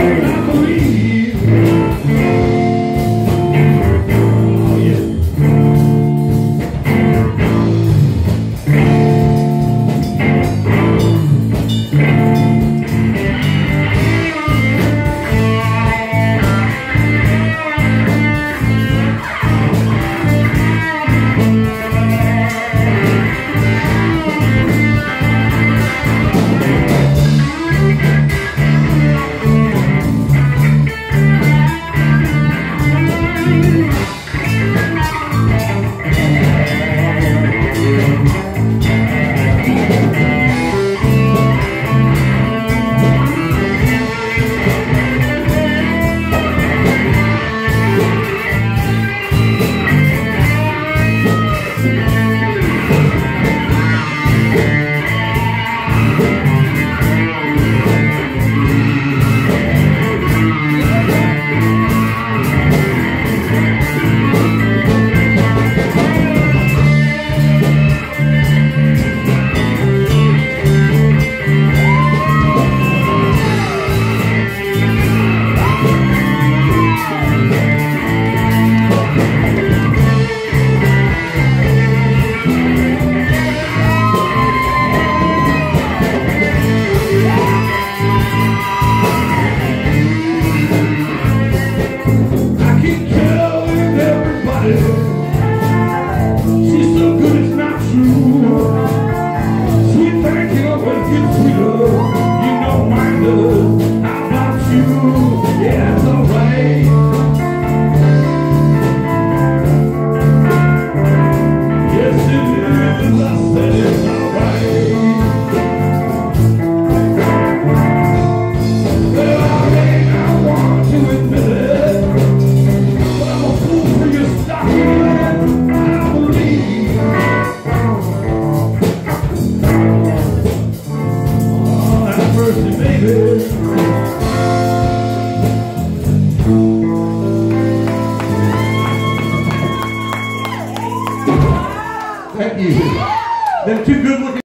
Amen. Thank you. Them two good.